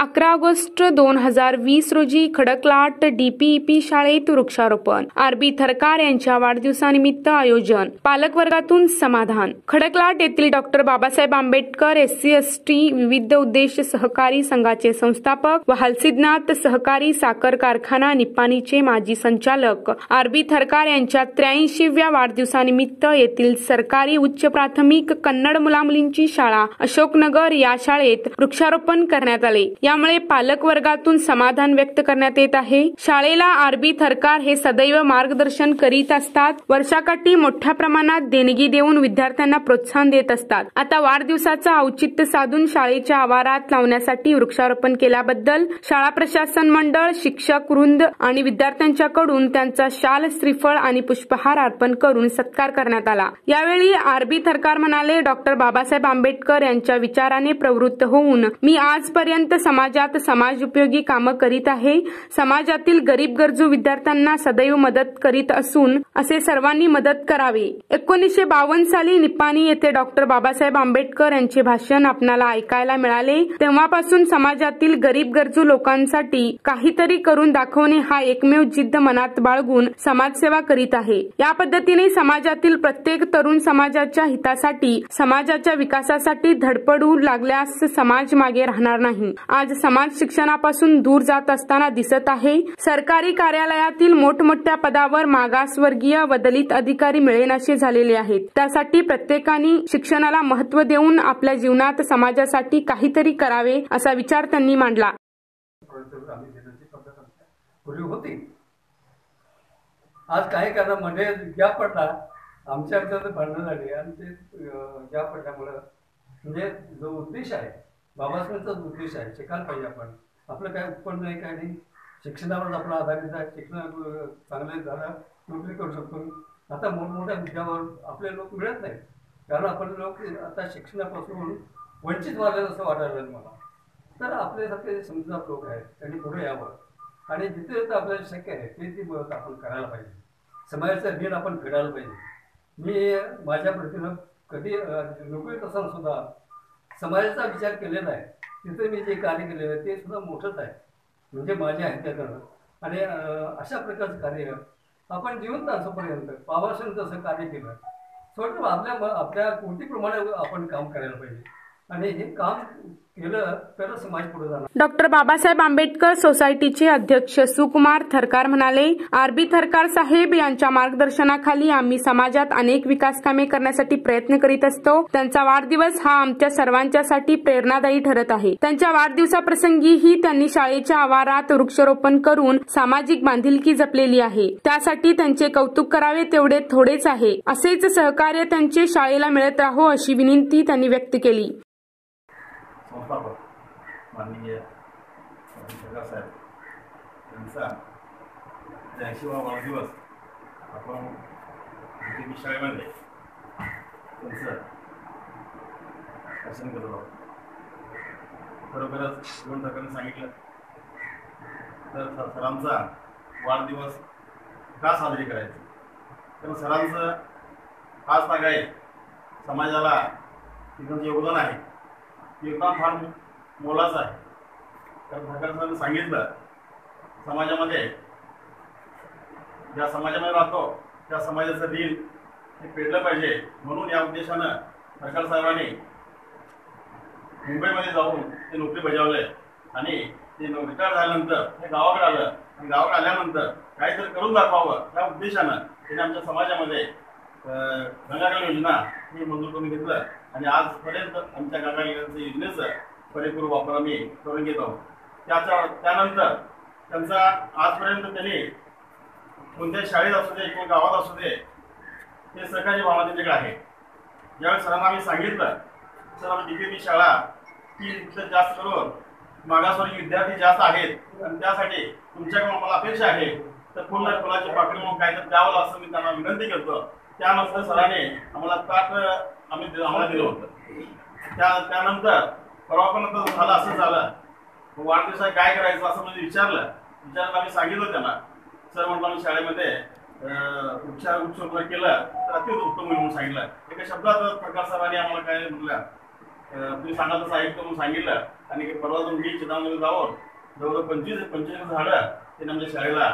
अकरा ऑगस्ट दोन हजार वीस रोजी खडकलाट डीपीईपी शाळेत वृक्षारोपण. आरबी थरकार यांच्या वाढदिवसानिमित्त आयोजन. पालक वर्गातून समाधान. खडकलाट येथील doctor Babasaheb Ambedkar S C S T विविध उद्देश सहकारी संघाचे संस्थापक व हलसिद्धनाथ सहकारी साखर कारखाना निप्पाणीचे माजी संचालक. आरबी थरकार यांच्या त्र्याऐंशीव्या वाढदिवसानिमित्त येथील सरकारी उच्च प्राथमिक कन्नड मुलामुलींची शाळा अशोकनगर या शाळेत वृक्षारोपण करण्यात आले. यामुळे पालक वर्गातून समाधान व्यक्त करण्यात येत आहे. शाळेला आरबी थरकार हे सदैव मार्गदर्शन करीत असतात. वर्षाकाठी मोठ्या प्रमाणात देणगी देऊन विद्यार्थ्यांना प्रोत्साहन देत असतात. आता वाढदिवसाचं औचित्य साधून शाळेच्या आवारात लावण्यासाठी वृक्षारोपण केल्याबद्दल शाळा प्रशासन मंडळ शिक्षक वृंद आणि विद्यार्थ्यांच्याकडून त्यांचा शाल श्रीफळ आणि पुष्पहार अर्पण करून सत्कार करण्यात आला. यावेळी आरबी थरकार म्हणाले डॉक्टर बाबासाहेब आंबेडकर यांच्या विचाराने प्रवृत्त होऊन मी आजपर्यंत समाजात समाज उपयोगी कामं करीत आहे. समाजातील गरीब गरजू विद्यार्थ्यांना सदैव मदत करीत असून असे सर्वांनी मदत करावी. एकोणीसशे बावन्न साली निपाणी येथे डॉक्टर बाबासाहेब आंबेडकर यांचे भाषण आपणाला ऐकायला मिळाले. तेव्हापासून समाजातील गरीब गरजू लोकांसाठी काहीतरी करून दाखवणे हा एकमेव जिद्द मनात बाळगून समाजसेवा करीत आहे. या पद्धतीने समाजातील प्रत्येक तरुण समाजाच्या हितासाठी समाजाच्या विकासासाठी धडपडू लागल्यास समाज मागे राहणार नाही. आज समाज शिक्षणापासून दूर जात असताना दिसत आहे. सरकारी कार्यालयातील मोठमोठ्या पदावर मागासवर्गीय व दलित अधिकारी मिळेनासे झालेले आहेत. त्यासाठी प्रत्येकाने शिक्षणाला महत्त्व देऊन आपल्या जीवनात समाजासाठी काहीतरी करावे असा विचार त्यांनी मांडला. आज काही कारण म्हणजे ज्या पडला. आमच्या भांडणं झाली आणि ते ज्या पडल्यामुळं. म्हणजे जो उद्देश आहे बाबासाहेबचाच उद्देश आहे शिकायला पाहिजे आपण. आपलं काय उत्पन्न नाही काय नाही? शिक्षणावर आपला आधारित आहे शिक्षण चांगले झालं नोकरी करू शकतो. आता मोठमोठ्या मुद्द्यावर आपले लोक मिळत नाहीत. कारण आपण लोक आता शिक्षणापासून वंचित व्हायला असं वाटायला मला. तर आपल्यासारखे समजदार लोक आहेत त्यांनी पुढे यावं. आणि जिथे जिथे आपल्याला शक्य आहे ते ती मदत आपण करायला पाहिजे. समाजाचं ऋण आपण फेडायला पाहिजे. मी माझ्या प्रतीनं कधी नोकरीत असताना सुद्धा समाजाचा विचार केलेला आहे. तिथे मी जे कार्य केलेलं आहे ते सुद्धा मोठंच आहे. म्हणजे माझ्या ह्याच्याकडं आणि अशा प्रकारचं कार्य आपण जिवंत असंपर्यंत बाबासाहेब तसं कार्य केलं. थोडं आपल्या आपल्या कृतीप्रमाणे आपण काम करायला पाहिजे. आणि हे काम केलं तर समाज पुढे जाणार. डॉक्टर बाबासाहेब आंबेडकर सोसायटीचे अध्यक्ष सुकुमार थरकार म्हणाले आरबी थरकार साहेब यांच्या मार्गदर्शनाखाली आम्ही समाजात अनेक विकास कामे करण्यासाठी प्रयत्न करीत असतो. त्यांचा वाढदिवस हा आमच्या सर्वांच्यासाठी प्रेरणादायी ठरत आहे. त्यांच्या वाढदिवसाप्रसंगीही त्यांनी शाळेच्या आवारात वृक्षारोपण करून सामाजिक बांधिलकी जपलेली आहे. त्यासाठी त्यांचे कौतुक करावे तेवढे थोडेच आहे. असेच सहकार्य त्यांचे शाळेला मिळत राहो अशी विनंती त्यांनी व्यक्त केली. संस्थापक माननीय साहेब यांचा त्र्याऐंशीवा वाढदिवस आपण मी शाळेमध्ये त्यांचं दर्शन करत आहोत खरोखरच दोन सरकारने सांगितलं तर सरांचा वाढदिवस का साजरी करायची तर सरांचं हाच भाग आहे समाजाला तिथं योगदान आहे योगदान फार मोलाचं आहे. तर सरकारनं सांगितलं समाजामध्ये ज्या समाजामध्ये राहतो त्या समाजाचं ऋण हे पेटलं पाहिजे. म्हणून या उद्देशानं सरकार साहेबांनी मुंबईमध्ये जाऊन ते नोकरी बजावले आणि ते रिटायर झाल्यानंतर हे गावाकडे आलं. आणि गावाकडे आल्यानंतर काहीतरी करून दाखवावं. त्या उद्देशानं त्याने आमच्या समाजामध्ये गंगाजल योजना ही मंजूर करून घेतलं. आणि आजपर्यंत आमच्या गंगाजल योजनेचं परिपूर्ण वापर आम्ही करून घेत आहोत. त्याचा त्यानंतर त्यांचा आजपर्यंत त्यांनी कोणत्या शाळेत असू दे किंवा गावात असू दे हे सरकारी भावना त्यांच्याकडे आहे ज्यावेळी सरांना आम्ही सांगितलं सर आम्ही डिग्री शाळा ती तिथं जास्त करून मागासवर्गीय विद्यार्थी जास्त आहेत आणि त्यासाठी तुमच्याकडून मला अपेक्षा आहे तर पुन्हा फुलाची पाकळी म्हणून काय तर द्यावं असं मी त्यांना विनंती करतो. त्यानंतर सरांनी आम्हाला ताट आम्ही आम्हाला दिलं होतं. त्या त्यानंतर परवा पण नंतर झालं असं झालं. वाढदिवसा काय करायचं असं म्हणजे विचारलं. विचारलं आम्ही सांगितलं त्यांना. सर म्हणून आम्ही शाळेमध्ये उपचार उपचार केलं तर अतिशय उत्तम म्हणून सांगितलं. एका शब्दात प्रकाश सरांनी आम्हाला काय म्हटलं? तुम्ही सांगा तसं ऐकतो म्हणून सांगितलं. आणि परवा तुम्ही चित्रामध्ये जाऊन जवळजवळ पंचवीस पंचवीस झाडं त्यांनी आमच्या शाळेला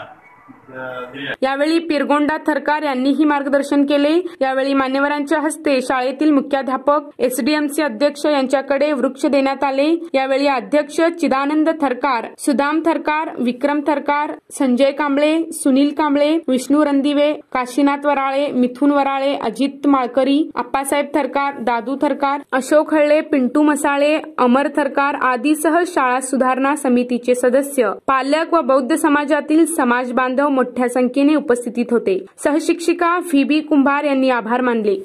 यावेळी पिरगोंडा थरकार यांनीही मार्गदर्शन केले. यावेळी मान्यवरांच्या हस्ते शाळेतील मुख्याध्यापक एसडीएमसी अध्यक्ष यांच्याकडे वृक्ष देण्यात आले. यावेळी अध्यक्ष चिदानंद थरकार सुदाम थरकार विक्रम थरकार संजय कांबळे सुनील कांबळे विष्णू रणदिवे काशीनाथ वराळे मिथुन वराळे अजित माळकरी आप्पासाहेब थरकार दादू थरकार अशोक हळ्ळे पिंटू मसाळे अमर थरकार आदीसह शाळा सुधारणा समितीचे सदस्य. पालक व बौद्ध समाजातील समाज बांधव मोठ्या संख्येने उपस्थितीत होते. सहशिक्षिका व्ही बी कुंभार यांनी आभार मानले.